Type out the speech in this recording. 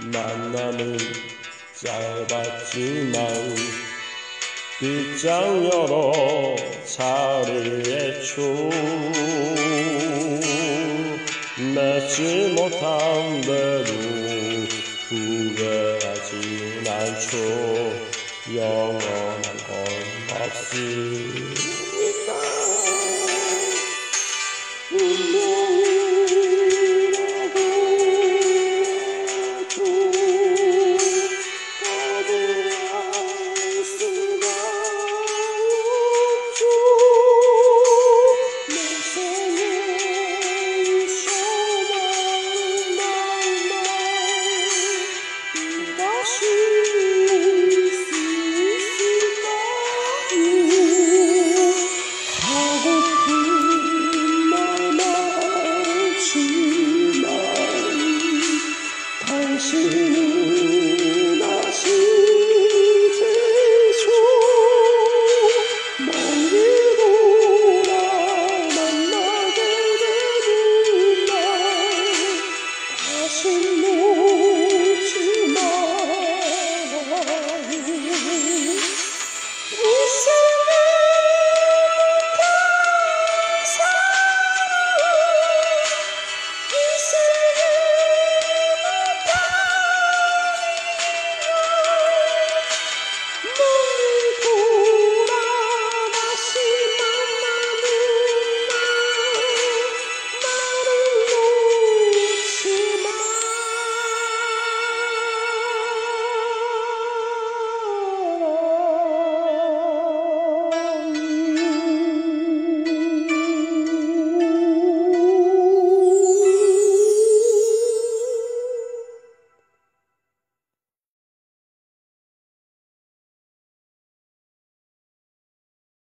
만남은 짧았지만 빗장 열어 차를 애초 맺지 못한 대로 후회하지 않죠. 영원한 건 없으니까 还是你